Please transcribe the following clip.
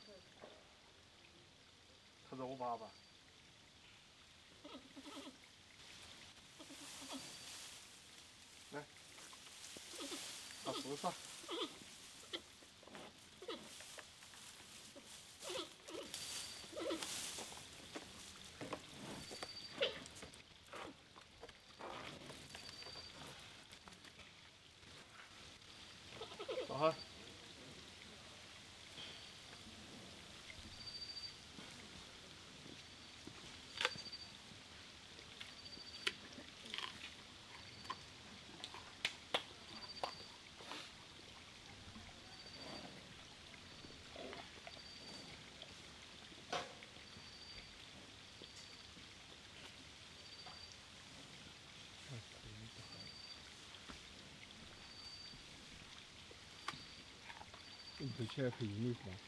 这个它揉粑粑。来，到树上。走 into Cherokee movement.